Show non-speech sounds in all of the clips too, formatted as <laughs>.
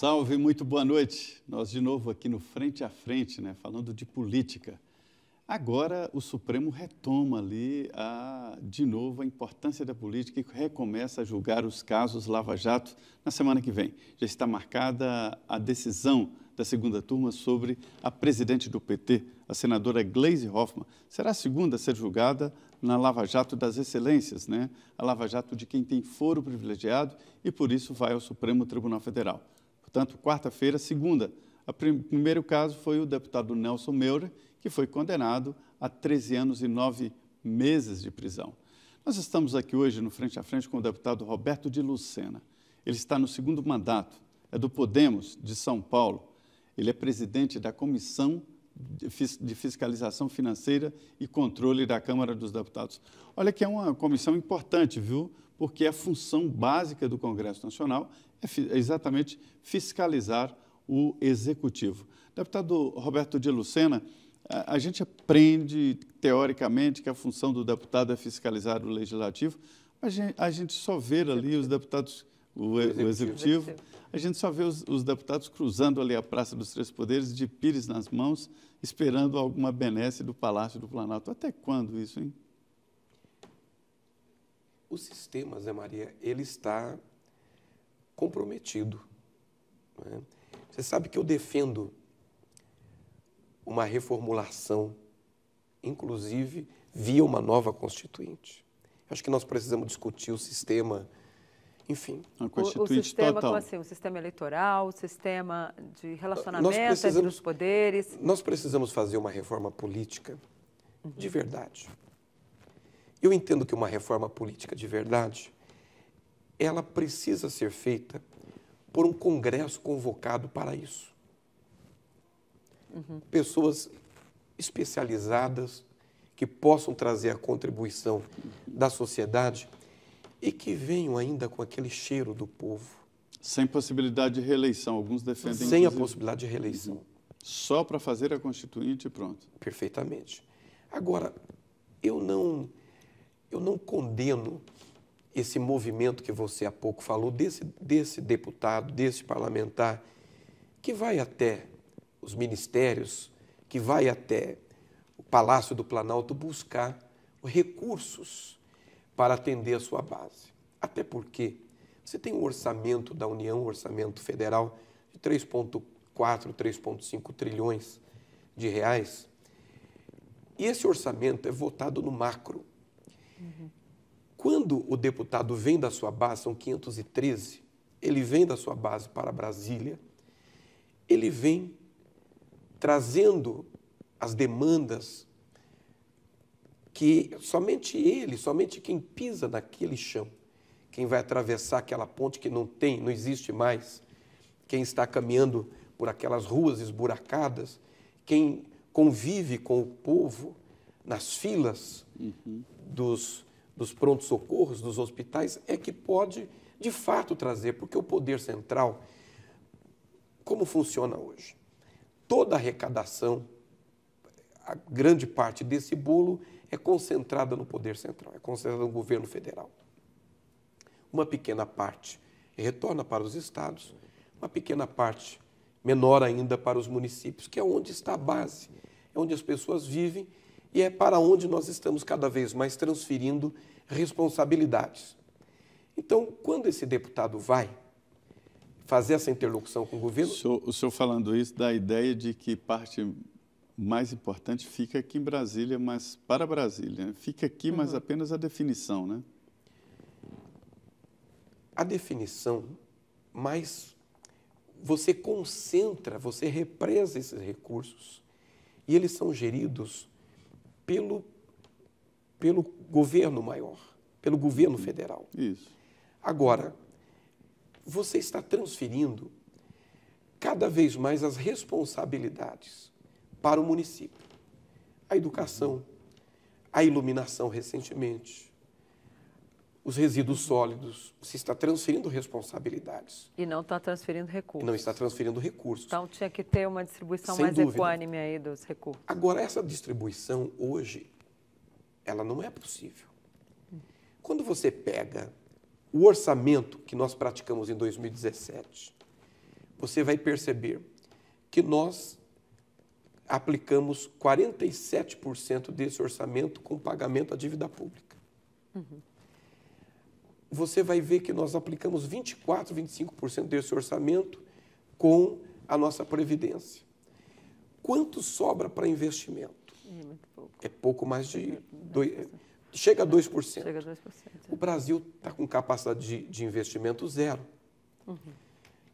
Salve, muito boa noite. Nós de novo aqui no Frente a Frente, né, falando de política. Agora o Supremo retoma ali a, de novo a importância da política e recomeça a julgar os casos Lava Jato na semana que vem. Já está marcada a decisão da segunda turma sobre a presidente do PT, a senadora Gleisi Hoffmann. Será a segunda a ser julgada na Lava Jato das Excelências, né? a Lava Jato de quem tem foro privilegiado e por isso vai ao Supremo Tribunal Federal. Portanto, quarta-feira, segunda. O primeiro caso foi o deputado Nelson Meura, que foi condenado a 13 anos e 9 meses de prisão. Nós estamos aqui hoje no Frente a Frente com o deputado Roberto de Lucena. Ele está no segundo mandato, é do Podemos, de São Paulo. Ele é presidente da Comissão de Fiscalização Financeira e Controle da Câmara dos Deputados. Olha que é uma comissão importante, viu? Porque a função básica do Congresso Nacional é, é exatamente fiscalizar o Executivo. Deputado Roberto de Lucena, a gente aprende, teoricamente, que a função do deputado é fiscalizar o Legislativo, mas a gente só vê ali os deputados, o, o Executivo, a gente só vê os, os, deputados cruzando ali a Praça dos Três Poderes, de pires nas mãos, esperando alguma benesse do Palácio do Planalto. Até quando isso, hein? O sistema, Zé Maria, ele está comprometido. Né? Você sabe que eu defendo uma reformulação, inclusive via uma nova Constituinte. Acho que nós precisamos discutir o sistema, enfim. O, o, sistema, total. como assim? O sistema eleitoral, o sistema de relacionamento entre os poderes? Nós precisamos fazer uma reforma política uhum. de verdade. Eu entendo que uma reforma política de verdade ela precisa ser feita por um congresso convocado para isso. Uhum. Pessoas especializadas que possam trazer a contribuição da sociedade e que venham ainda com aquele cheiro do povo. Sem possibilidade de reeleição, alguns defendem. Sem inclusive... a possibilidade de reeleição. Só para fazer a Constituinte e pronto. Perfeitamente. Agora, eu não, eu não condeno esse movimento que você há pouco falou, desse, desse deputado, desse parlamentar, que vai até os ministérios, que vai até o Palácio do Planalto buscar recursos para atender a sua base. Até porque você tem um orçamento da União, um orçamento federal de 3,4, 3,5 trilhões de reais. E esse orçamento é votado no macro. Quando o deputado vem da sua base, são 513, ele vem da sua base para Brasília, ele vem trazendo as demandas que somente ele, somente quem pisa naquele chão, quem vai atravessar aquela ponte que não tem, não existe mais, quem está caminhando por aquelas ruas esburacadas, quem convive com o povo nas filas uhum. dos dos prontos-socorros, dos hospitais, é que pode, de fato, trazer, porque o poder central, como funciona hoje? Toda a arrecadação, a grande parte desse bolo é concentrada no poder central, é concentrada no governo federal. Uma pequena parte retorna para os estados, uma pequena parte menor ainda para os municípios, que é onde está a base, é onde as pessoas vivem e é para onde nós estamos cada vez mais transferindo responsabilidades. Então, quando esse deputado vai fazer essa interlocução com o governo. O senhor, o senhor falando isso dá a ideia de que parte mais importante fica aqui em Brasília, mas para Brasília. Né? Fica aqui, uhum. mas apenas a definição, né? A definição, mas você concentra, você represa esses recursos e eles são geridos pelo, pelo governo maior, pelo governo federal. Isso. Agora, você está transferindo cada vez mais as responsabilidades para o município. A educação, a iluminação recentemente, os resíduos sólidos, você está transferindo responsabilidades. E não está transferindo recursos. Não está transferindo recursos. Então tinha que ter uma distribuição Sem mais dúvida. equânime aí dos recursos. Agora, essa distribuição hoje ela não é possível. Quando você pega o orçamento que nós praticamos em 2017, você vai perceber que nós aplicamos 47% desse orçamento com pagamento à dívida pública. Uhum. Você vai ver que nós aplicamos 24, 25% desse orçamento com a nossa previdência. Quanto sobra para investimento? É muito pouco. É pouco mais de. Dois, chega a 2%. Chega a 2%. É. O Brasil está com capacidade de, de, investimento zero. Uhum.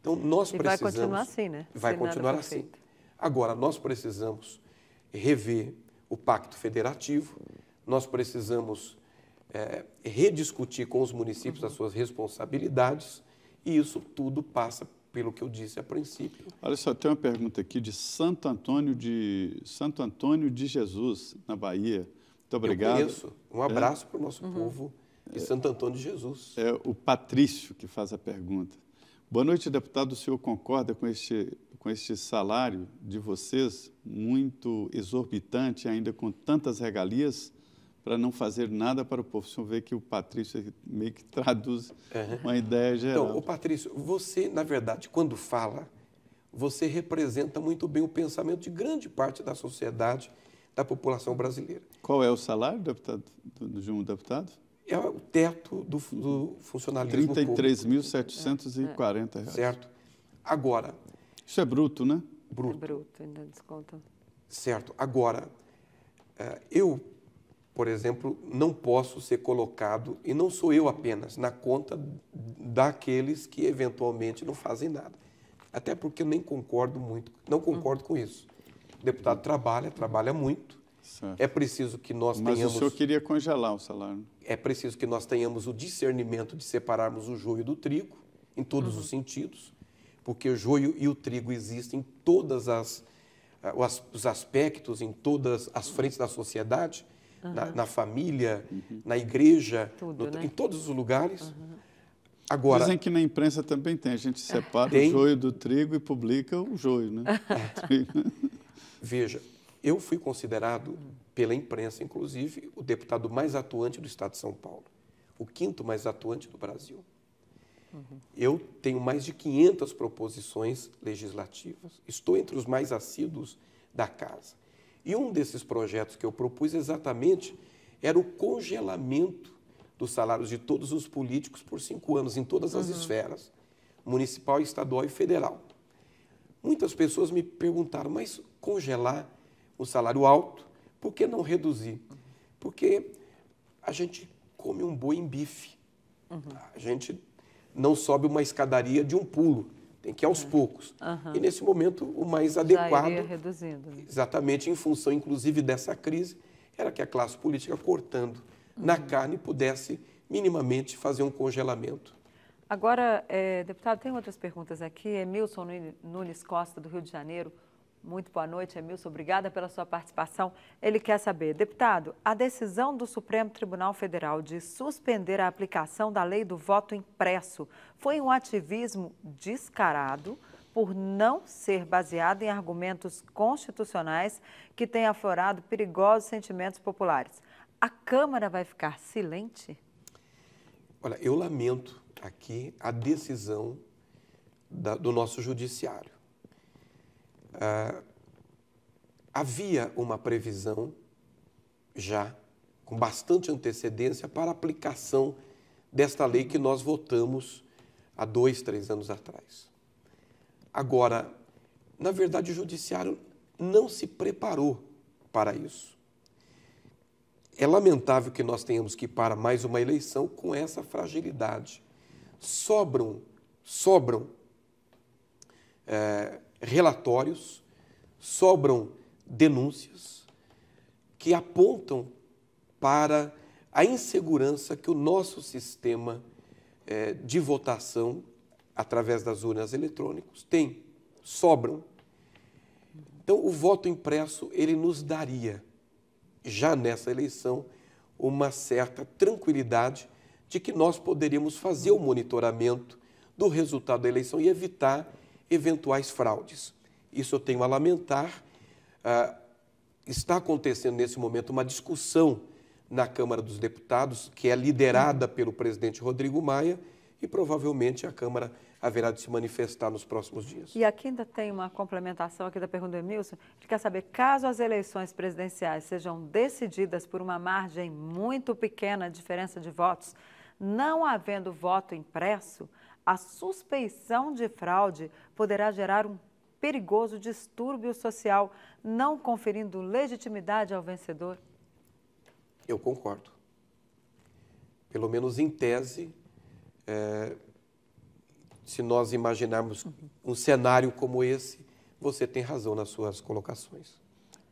Então, nós e precisamos. Vai continuar assim, né? Vai Sem continuar assim. Agora, nós precisamos rever o Pacto Federativo, nós precisamos é, rediscutir com os municípios uhum. as suas responsabilidades, e isso tudo passa pelo que eu disse a princípio. Olha só, tem uma pergunta aqui de Santo Antônio de Santo Antônio de Jesus, na Bahia. Muito obrigado. Eu conheço. Um abraço é. para o nosso uhum. povo de Santo Antônio de Jesus. É o Patrício que faz a pergunta. Boa noite, deputado. O senhor concorda com este, com este salário de vocês, muito exorbitante, ainda com tantas regalias? Para não fazer nada para o povo. O senhor vê que o Patrício meio que traduz uhum. uma ideia geral. Então, o Patrício, você, na verdade, quando fala, você representa muito bem o pensamento de grande parte da sociedade, da população brasileira. Qual é o salário, deputado, de um deputado? É o teto do, do funcionalismo R$ 33.740. Certo. Agora... Isso é bruto, né? Bruto. É bruto, ainda desconta. Certo. Agora, eh, eu por exemplo, não posso ser colocado, e não sou eu apenas, na conta daqueles que eventualmente não fazem nada. Até porque eu nem concordo muito, não concordo com isso. O deputado trabalha, trabalha muito. Certo. É preciso que nós Mas tenhamos. Mas o senhor queria congelar o salário. É preciso que nós tenhamos o discernimento de separarmos o joio do trigo, em todos uhum. os sentidos, porque o joio e o trigo existem em todas as os aspectos, em todas as frentes da sociedade uhum. na, na, família, uhum. na igreja, Tudo, no, né? em todos os lugares. Uhum. Agora, Dizem que na imprensa também tem, a gente <laughs> separa tem... o joio do trigo e publica o joio, né? <laughs> Veja, eu fui considerado pela imprensa, inclusive, o deputado mais atuante do Estado de São Paulo, o quinto mais atuante do Brasil. Uhum. Eu tenho mais de 500 proposições legislativas, estou entre os mais assíduos da casa. E um desses projetos que eu propus exatamente era o congelamento dos salários de todos os políticos por cinco anos, em todas as uhum. esferas, municipal, estadual e federal. Muitas pessoas me perguntaram, mas congelar o salário alto, por que não reduzir? Porque a gente come um boi em bife. Uhum. A gente não sobe uma escadaria de um pulo tem que ir aos é. poucos. Uhum. E nesse momento, o mais Já adequado. Reduzindo. Né? Exatamente, em função, inclusive, dessa crise, era que a classe política, cortando uhum. na carne, pudesse minimamente fazer um congelamento. Agora, é, deputado, tem outras perguntas aqui. Emilson Nunes Costa, do Rio de Janeiro. Muito boa noite, Emilson. Obrigada pela sua participação. Ele quer saber, deputado, a decisão do Supremo Tribunal Federal de suspender a aplicação da lei do voto impresso foi um ativismo descarado por não ser baseado em argumentos constitucionais que têm aflorado perigosos sentimentos populares. A Câmara vai ficar silente? Olha, eu lamento aqui a decisão da, do nosso judiciário ah, havia uma previsão já com bastante antecedência para aplicação desta lei que nós votamos há dois, três anos atrás. Agora, na verdade, o judiciário não se preparou para isso. É lamentável que nós tenhamos que ir para mais uma eleição com essa fragilidade. Sobram, sobram é, relatórios, sobram denúncias que apontam para a insegurança que o nosso sistema é, de votação através das urnas eletrônicas tem, sobram. Então, o voto impresso ele nos daria já nessa eleição uma certa tranquilidade de que nós poderíamos fazer o monitoramento do resultado da eleição e evitar eventuais fraudes. Isso eu tenho a lamentar. Ah, está acontecendo nesse momento uma discussão na Câmara dos Deputados, que é liderada pelo presidente Rodrigo Maia, e provavelmente a Câmara haverá de se manifestar nos próximos dias. E aqui ainda tem uma complementação aqui da pergunta do Emilson. Ele quer saber, caso as eleições presidenciais sejam decididas por uma margem muito pequena, diferença de votos, não havendo voto impresso, a suspeição de fraude poderá gerar um perigoso distúrbio social, não conferindo legitimidade ao vencedor? Eu concordo. Pelo menos em tese, é, se nós imaginarmos um cenário como esse, você tem razão nas suas colocações.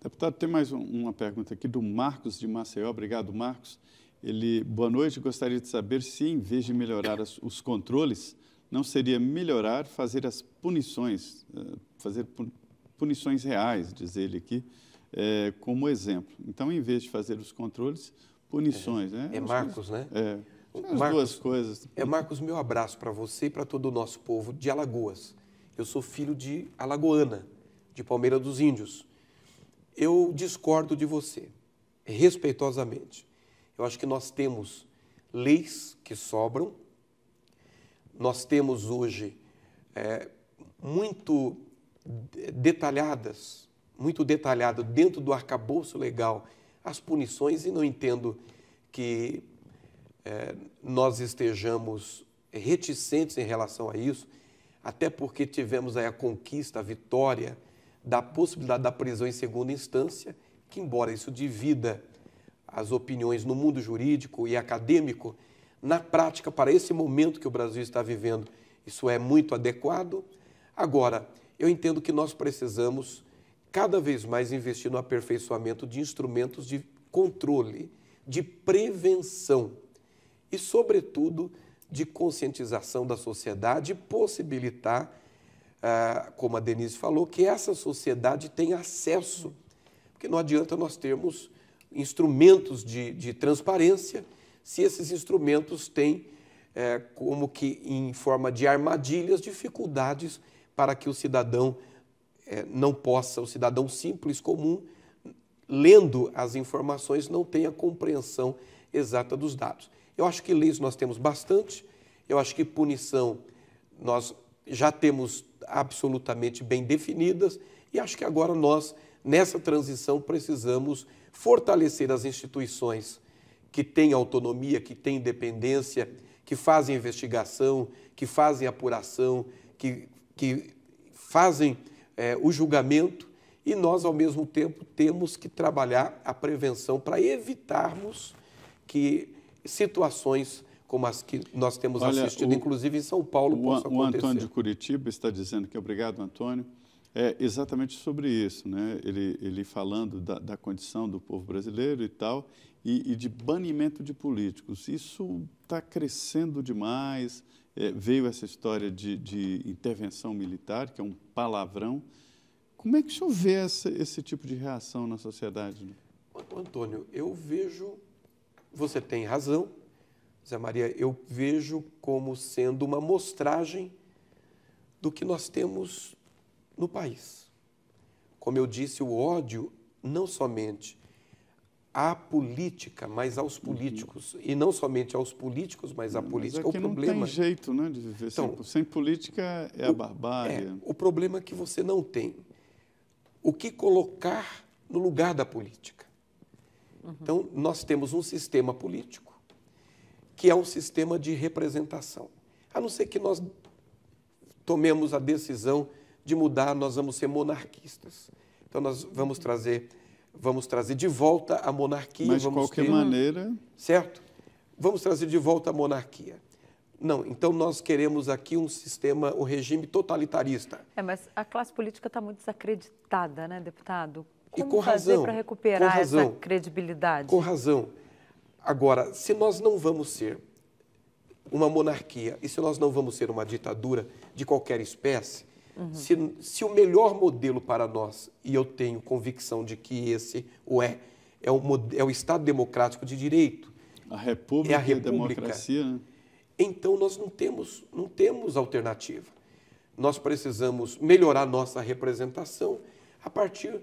Deputado, tem mais um, uma pergunta aqui do Marcos de Maceió. Obrigado, Marcos. Ele, boa noite, gostaria de saber se, em vez de melhorar as, os controles, não seria melhorar fazer as punições, eh, fazer punições reais, diz ele aqui, é, como exemplo. Então, em vez de fazer os controles, punições. É, né? é Marcos, né? É. As Marcos, duas coisas. É, Marcos, meu abraço para você e para todo o nosso povo de Alagoas. Eu sou filho de Alagoana, de Palmeira dos Índios. Eu discordo de você, respeitosamente. Eu acho que nós temos leis que sobram, nós temos hoje é, muito detalhadas, muito detalhado dentro do arcabouço legal as punições e não entendo que é, nós estejamos reticentes em relação a isso, até porque tivemos aí a conquista, a vitória da possibilidade da prisão em segunda instância, que embora isso divida as opiniões no mundo jurídico e acadêmico, na prática, para esse momento que o Brasil está vivendo, isso é muito adequado. Agora, eu entendo que nós precisamos cada vez mais investir no aperfeiçoamento de instrumentos de controle, de prevenção e, sobretudo, de conscientização da sociedade possibilitar, ah, como a Denise falou, que essa sociedade tenha acesso. Porque não adianta nós termos instrumentos de, de transparência se esses instrumentos têm, é, como que em forma de armadilhas, dificuldades para que o cidadão é, não possa, o cidadão simples, comum, lendo as informações, não tenha compreensão exata dos dados. Eu acho que leis nós temos bastante, eu acho que punição nós já temos absolutamente bem definidas e acho que agora nós, nessa transição, precisamos fortalecer as instituições que têm autonomia, que têm independência, que fazem investigação, que fazem apuração, que, que fazem é, o julgamento e nós, ao mesmo tempo, temos que trabalhar a prevenção para evitarmos que situações como as que nós temos Olha, assistido, o, inclusive em São Paulo, o, possam acontecer. O Antônio de Curitiba está dizendo que, obrigado, Antônio, é exatamente sobre isso, né? ele, ele falando da, da condição do povo brasileiro e tal, e, e de banimento de políticos. Isso está crescendo demais, é, veio essa história de, de, intervenção militar, que é um palavrão. Como é que o senhor vê essa, esse tipo de reação na sociedade? Antônio, eu vejo você tem razão, Zé Maria, eu vejo como sendo uma mostragem do que nós temos no país. Como eu disse, o ódio não somente à política, mas aos políticos. Uhum. E não somente aos políticos, mas à política. Mas é o problema não tem jeito né, de viver então, sem, sem política é o, a barbárie. É, o problema é que você não tem o que colocar no lugar da política. Então, nós temos um sistema político que é um sistema de representação. A não ser que nós tomemos a decisão de mudar, nós vamos ser monarquistas. Então, nós vamos trazer, vamos trazer de volta a monarquia. Mas de qualquer ter, maneira. Certo? Vamos trazer de volta a monarquia. Não, então nós queremos aqui um sistema, um regime totalitarista. É, mas a classe política está muito desacreditada, né, deputado? Como e com razão, para recuperar razão, essa credibilidade? Com razão. Agora, se nós não vamos ser uma monarquia e se nós não vamos ser uma ditadura de qualquer espécie, uhum. se, se o melhor modelo para nós, e eu tenho convicção de que esse o é, é o, é o Estado democrático de direito. A República é a, República, a democracia. Né? Então nós não temos, não temos alternativa. Nós precisamos melhorar nossa representação a partir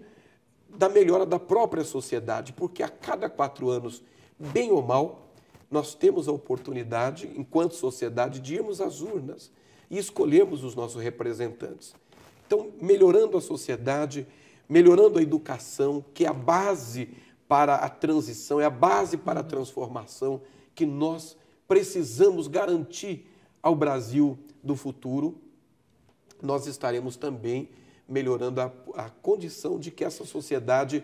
da melhora da própria sociedade, porque a cada quatro anos, bem ou mal, nós temos a oportunidade, enquanto sociedade, de irmos às urnas e escolhermos os nossos representantes. Então, melhorando a sociedade, melhorando a educação, que é a base para a transição, é a base para a transformação que nós precisamos garantir ao Brasil do futuro, nós estaremos também melhorando a, a condição de que essa sociedade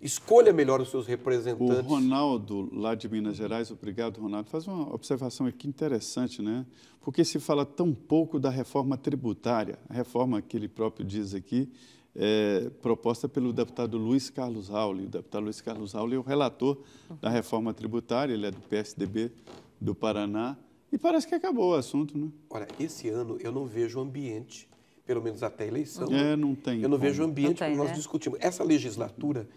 escolha melhor os seus representantes. O Ronaldo, lá de Minas Gerais, obrigado, Ronaldo, faz uma observação aqui interessante, né? Porque se fala tão pouco da reforma tributária, a reforma que ele próprio diz aqui, é, proposta pelo deputado Luiz Carlos Rauli. O deputado Luiz Carlos Rauli é o relator da reforma tributária, ele é do PSDB do Paraná, e parece que acabou o assunto, né? Olha, esse ano eu não vejo ambiente, pelo menos até a eleição. É, não tem. Eu não vejo ambiente para nós né? discutimos. Essa legislatura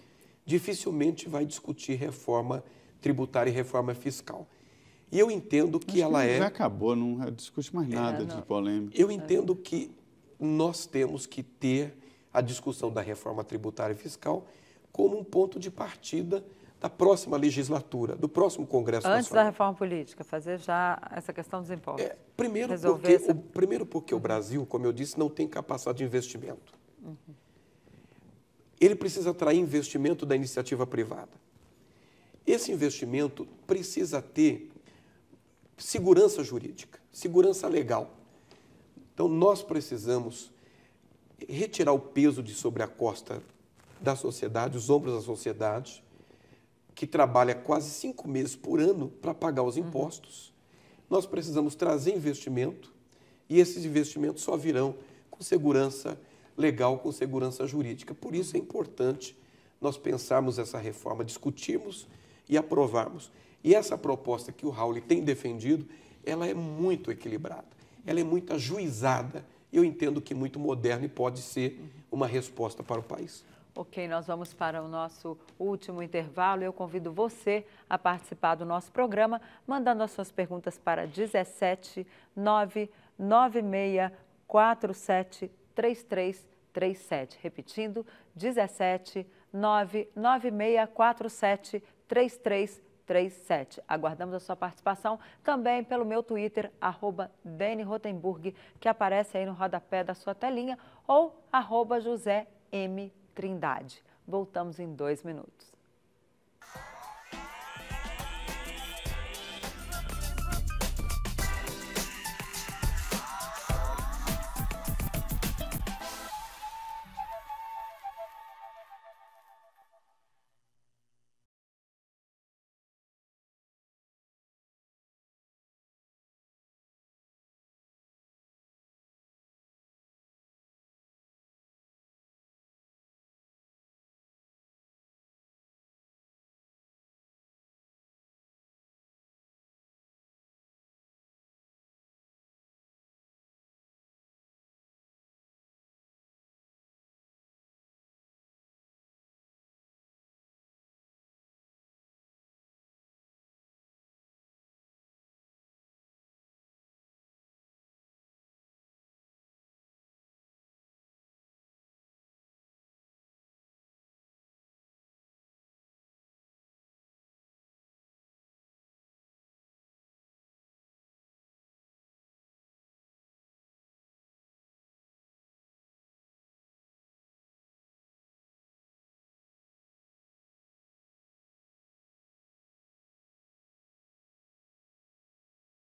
dificilmente vai discutir reforma tributária e reforma fiscal. E eu entendo que Acho ela Já é. acabou, não discute mais nada não. de polêmica. Eu entendo que nós temos que ter a discussão da reforma tributária e fiscal como um ponto de partida da próxima legislatura, do próximo Congresso Antes da Nacional. reforma política, fazer já essa questão dos impostos. É, primeiro, Resolver porque, essa- o, primeiro porque o Brasil, como eu disse, não tem capacidade de investimento. Ele precisa atrair investimento da iniciativa privada. Esse investimento precisa ter segurança jurídica, segurança legal. Então, nós precisamos retirar o peso de sobre a costa da sociedade, os ombros da sociedade, que trabalha quase cinco meses por ano para pagar os impostos. Nós precisamos trazer investimento e esses investimentos só virão com segurança legal, com segurança jurídica. Por isso é importante nós pensarmos essa reforma, discutirmos e aprovarmos. E essa proposta que o Raul tem defendido, ela é muito equilibrada, ela é muito ajuizada. Eu entendo que muito moderna e pode ser uma resposta para o país. Ok, nós vamos para o nosso último intervalo. Eu convido você a participar do nosso programa, mandando as suas perguntas para 17 996 47 3337. Repetindo, 17 996 47 3337. Aguardamos a sua participação também pelo meu Twitter, arroba Dene Rotenburg, que aparece aí no rodapé da sua telinha, ou arroba José M. Trindade. Voltamos em dois minutos.